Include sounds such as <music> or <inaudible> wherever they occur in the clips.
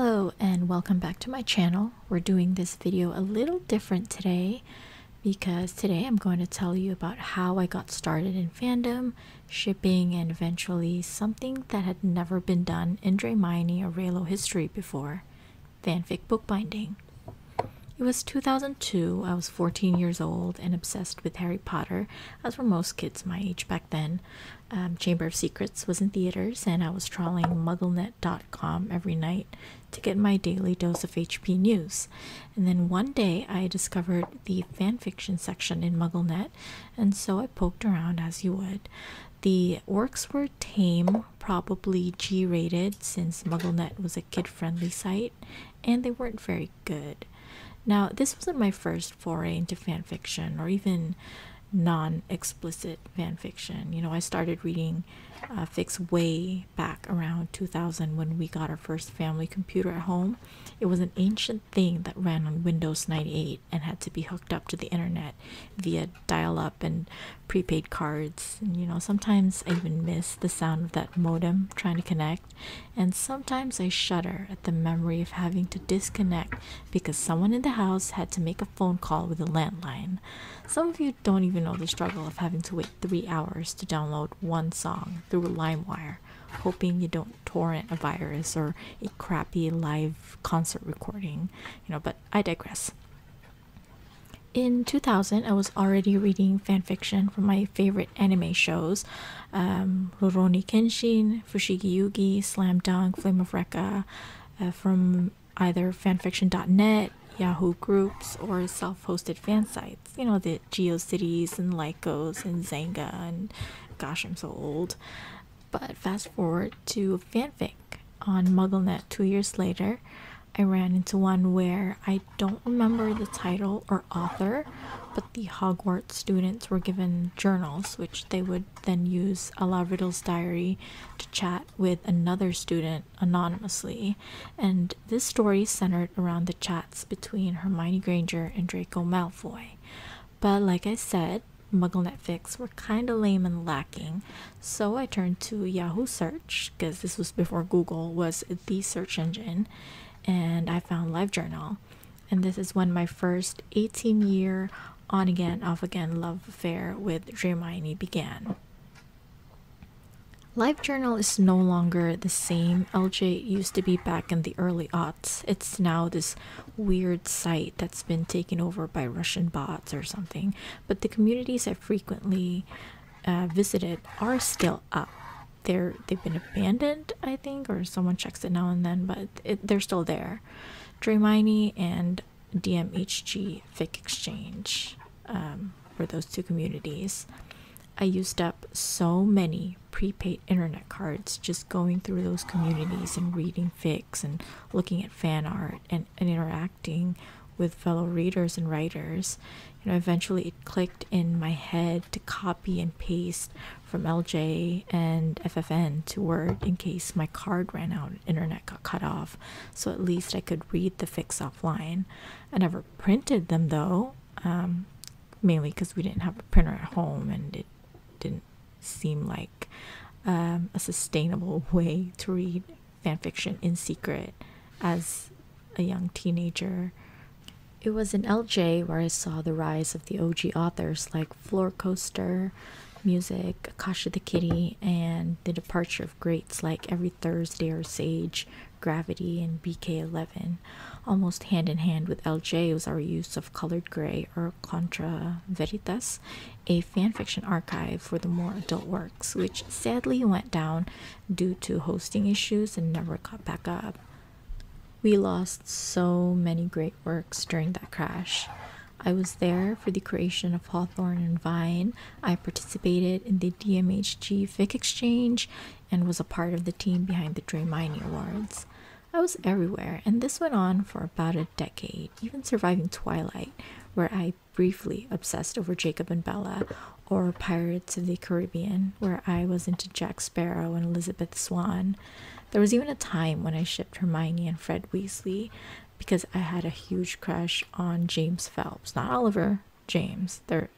Hello and welcome back to my channel. We're doing this video a little different today because today I'm going to tell you about how I got started in fandom, shipping, and eventually something that had never been done in Dramione or Reylo history before, fanfic bookbinding. It was 2002, I was 14 years old and obsessed with Harry Potter, as were most kids my age back then. Um, Chamber of Secrets was in theaters, and I was trawling mugglenet.com every night to get my daily dose of HP news. And then one day I discovered the fanfiction section in MuggleNet, and so I poked around as you would. The works were tame, probably G rated, since MuggleNet was a kid friendly site, and they weren't very good. Now, this wasn't my first foray into fan fiction or even non explicit fan fiction. You know, I started reading uh, fics way back around 2000 when we got our first family computer at home. It was an ancient thing that ran on Windows 98 and had to be hooked up to the internet via dial up and prepaid cards. And, you know, sometimes I even miss the sound of that modem trying to connect. And sometimes I shudder at the memory of having to disconnect because someone in the house had to make a phone call with a landline. Some of you don't even know the struggle of having to wait three hours to download one song through LimeWire, hoping you don't torrent a virus or a crappy live concert recording, you know, but I digress. In 2000, I was already reading fanfiction from my favorite anime shows um, Rurouni Kenshin, Fushigi Yugi, Slam Dunk, Flame of Recca, uh, from either fanfiction.net, Yahoo groups, or self hosted fan sites. You know, the GeoCities and Lycos and Xanga and gosh, I'm so old. But fast forward to fanfic on MuggleNet two years later, I ran into one where I don't remember the title or author, but the Hogwarts students were given journals, which they would then use a la Riddle's diary to chat with another student anonymously. And this story centered around the chats between Hermione Granger and Draco Malfoy. But like I said, MuggleNet fics were kind of lame and lacking, so I turned to Yahoo Search because this was before Google was the search engine, and I found LiveJournal. And this is when my first 18 year on again, off again love affair with Hermione began. LiveJournal is no longer the same LJ used to be back in the early aughts. It's now this weird site that's been taken over by Russian bots or something. But the communities I frequently uh, visited are still up. They're they've been abandoned, I think, or someone checks it now and then, but it, they're still there. Dramione and DMHG Fic Exchange um, were those two communities. I used up so many prepaid internet cards just going through those communities and reading fics and looking at fan art and, and interacting with fellow readers and writers. You know, eventually it clicked in my head to copy and paste from LJ and FFN to Word in case my card ran out and internet got cut off. So at least I could read the fics offline. I never printed them though, um, mainly because we didn't have a printer at home and it didn't seem like um, a sustainable <laughs> way to read fanfiction in secret as a young teenager. It was in LJ where I saw the rise of the OG authors like Floor Coaster, Music, Akasha the Kitty, and the departure of greats like Every Thursday or Sage, Gravity, and BK11. Almost hand in hand with LJ was our use of Colored Gray or Contra Veritas, a fanfiction archive for the more adult works, which sadly went down due to hosting issues and never got back up. We lost so many great works during that crash. I was there for the creation of Hawthorne and Vine. I participated in the DMHG Fic Exchange and was a part of the team behind the Dramione Awards. I was everywhere, and this went on for about a decade, even surviving Twilight, where I briefly obsessed over Jacob and Bella, or Pirates of the Caribbean, where I was into Jack Sparrow and Elizabeth Swann. There was even a time when I shipped Hermione and Fred Weasley because I had a huge crush on James Phelps, not Oliver, James. They're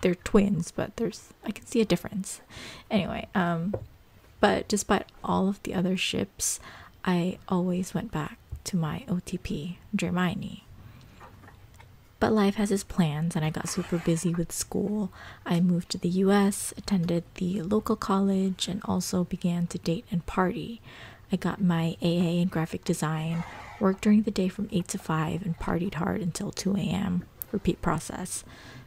they're twins, but there's I can see a difference. Anyway, um but despite all of the other ships, I always went back to my OTP, Dramione. But life has its plans, and I got super busy with school. I moved to the US, attended the local college, and also began to date and party. I got my AA in graphic design, worked during the day from 8 to 5, and partied hard until 2 a.m. Repeat process.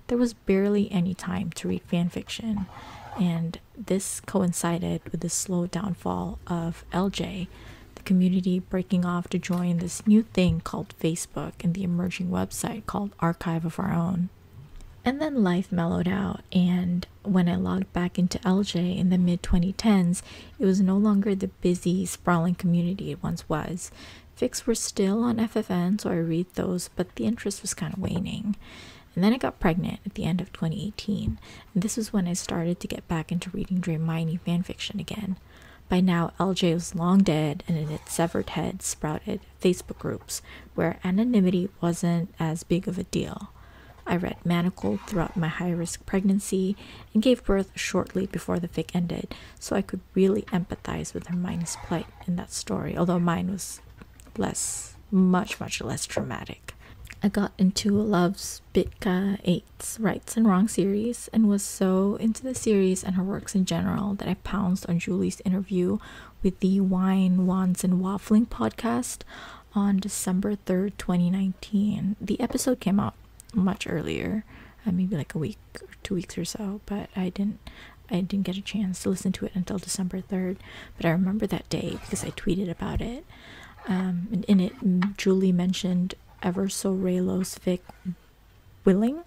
There was barely any time to read fan fiction, and this coincided with the slow downfall of LJ, community breaking off to join this new thing called Facebook and the emerging website called Archive of Our Own. And then life mellowed out, and when I logged back into LJ in the mid 2010s, it was no longer the busy, sprawling community it once was. Fics were still on FFN, so I read those, but the interest was kind of waning. And then I got pregnant at the end of 2018, and this was when I started to get back into reading Dramione fanfiction again. By now, LJ was long dead, and in its severed head sprouted Facebook groups where anonymity wasn't as big of a deal. I read Manacled throughout my high risk pregnancy and gave birth shortly before the fic ended, so I could really empathize with her Hermione's plight in that story, although mine was less, much, much less traumatic. I got into Love's Bitka 8's Rights and Wrong series and was so into the series and her works in general that I pounced on Julie's interview with the Wine, Wands, and Waffling podcast on December 3rd, 2019. The episode came out much earlier, uh, maybe like a week or two weeks or so, but I didn't I didn't get a chance to listen to it until December 3rd. But I remember that day because I tweeted about it. Um, and in it, Julie mentioned Everso Reylos fic Willing,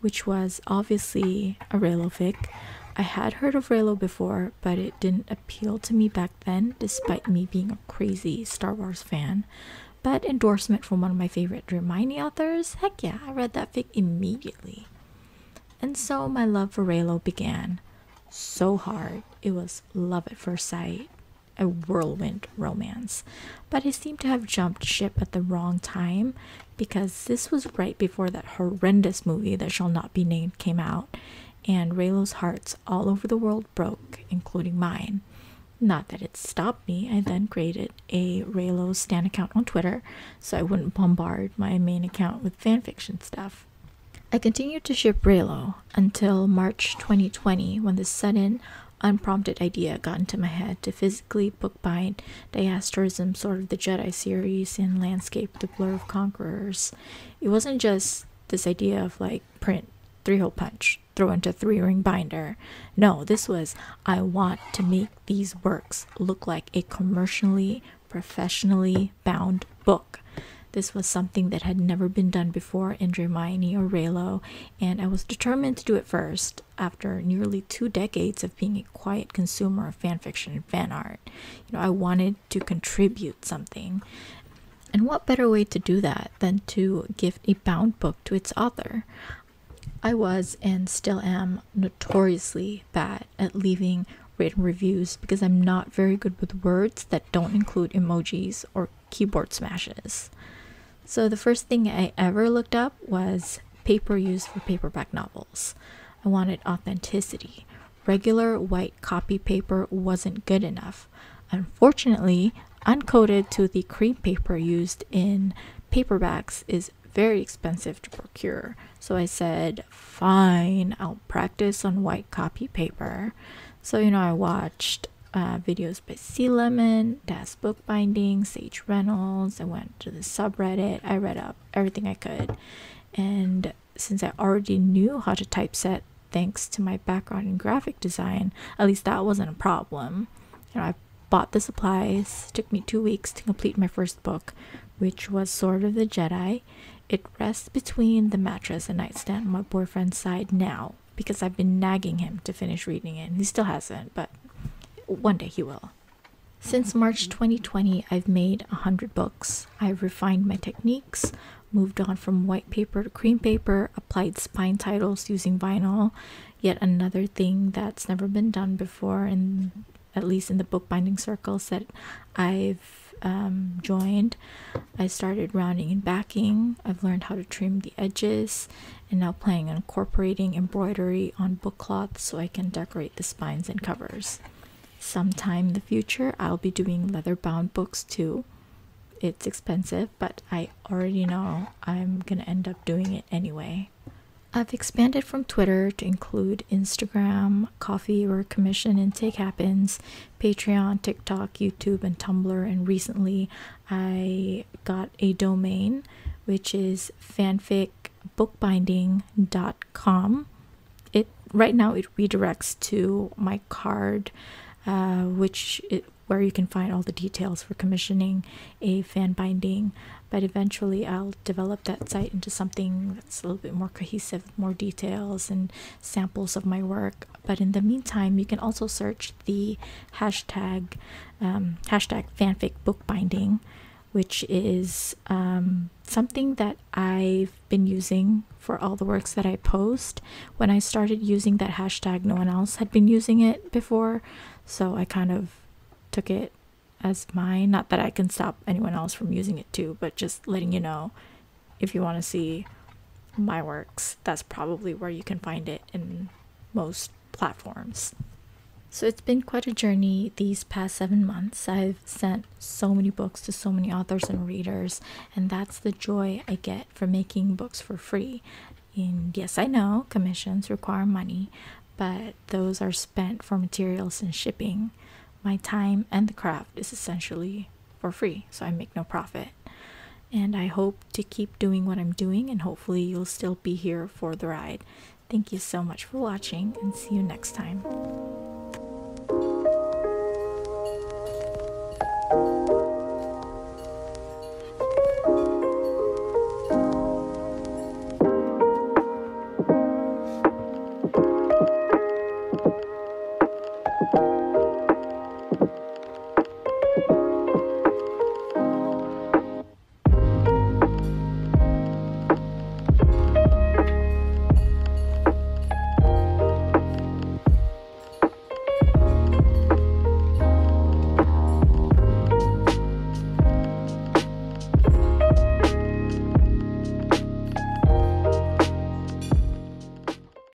which was obviously a Reylo fic. I had heard of Reylo before, but it didn't appeal to me back then, despite me being a crazy Star Wars fan. But endorsement from one of my favorite Dramione authors, heck yeah, I read that fic immediately. And so my love for Reylo began. So hard, it was love at first sight a whirlwind romance. But I seem to have jumped ship at the wrong time because this was right before that horrendous movie that shall not be named came out, and Reylo's hearts all over the world broke, including mine. Not that it stopped me, I then created a Reylo Stan account on Twitter so I wouldn't bombard my main account with fanfiction stuff. I continued to ship Reylo until March 2020 when the sudden unprompted idea got into my head to physically bookbind Diasterism, Sword of the Jedi series, and Landscape, The Blur of Conquerors. It wasn't just this idea of like print, three hole punch, throw into three ring binder. No, this was I want to make these works look like a commercially, professionally bound book. This was something that had never been done before in Dramione or Reylo, and I was determined to do it first after nearly two decades of being a quiet consumer of fanfiction and fan art. You know, I wanted to contribute something. And what better way to do that than to give a bound book to its author? I was and still am notoriously bad at leaving written reviews because I'm not very good with words that don't include emojis or keyboard smashes. So the first thing I ever looked up was paper used for paperback novels. I wanted authenticity. Regular white copy paper wasn't good enough. Unfortunately, uncoated to the cream paper used in paperbacks is very expensive to procure. So I said, fine, I'll practice on white copy paper. So, you know, I watched uh, videos by Sea Lemon, Das Bookbinding, Sage Reynolds. I went to the subreddit. I read up everything I could. And since I already knew how to typeset thanks to my background in graphic design, at least that wasn't a problem. You know, I bought the supplies. It took me two weeks to complete my first book, which was Sword of the Jedi. It rests between the mattress and nightstand on my boyfriend's side now because I've been nagging him to finish reading it. He still hasn't, but one day he will. Since March 2020, I've made 100 books. I've refined my techniques, moved on from white paper to cream paper, applied spine titles using vinyl, yet another thing that's never been done before, and at least in the bookbinding circles that I've um, joined. I started rounding and backing. I've learned how to trim the edges, and now planning on incorporating embroidery on book cloth so I can decorate the spines and covers sometime in the future I'll be doing leather bound books too. it's expensive, but I already know I'm gonna end up doing it anyway. I've expanded from Twitter to include Instagram, Ko-fi or Commission Intake Happens, Patreon, TikTok, YouTube, and Tumblr. And recently I got a domain which is fanficbookbinding.com. It right now it redirects to my card, uh, which it, where you can find all the details for commissioning a fan binding. But eventually, I'll develop that site into something that's a little bit more cohesive, more details and samples of my work. But in the meantime, you can also search the hashtag um, hashtag fanfic bookbinding, which is um, something that I've been using for all the works that I post. When I started using that hashtag, no one else had been using it before, so I kind of took it as mine. Not that I can stop anyone else from using it too, but just letting you know if you want to see my works, that's probably where you can find it in most platforms. So it's been quite a journey these past seven months. I've sent so many books to so many authors and readers, and that's the joy I get from making books for free. And yes, I know commissions require money, but those are spent for materials and shipping my time and the craft is essentially for free, so I make no profit. And I hope to keep doing what I'm doing, and hopefully, you'll still be here for the ride. Thank you so much for watching, and see you next time. thank you